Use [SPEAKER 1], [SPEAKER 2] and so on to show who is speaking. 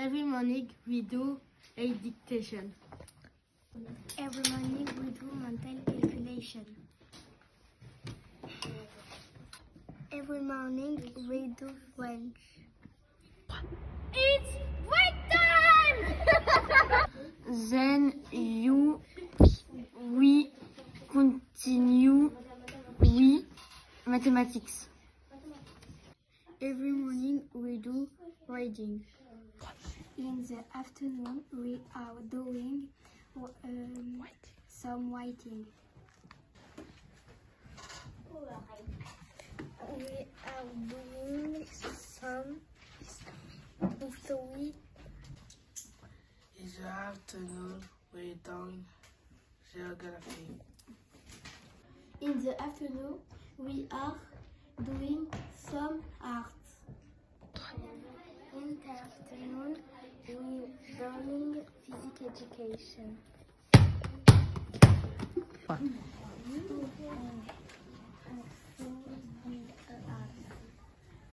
[SPEAKER 1] Every morning we do a dictation.
[SPEAKER 2] Every morning we do mental calculation. Every morning we do French. It's break time!
[SPEAKER 1] Then you, we continue, we mathematics.
[SPEAKER 2] Every morning we do reading. In the afternoon we are doing um, some writing. We are doing some history.
[SPEAKER 3] In the afternoon, we done geography.
[SPEAKER 2] In the afternoon we are doing some The afternoon. We doing physical education. Mm-hmm.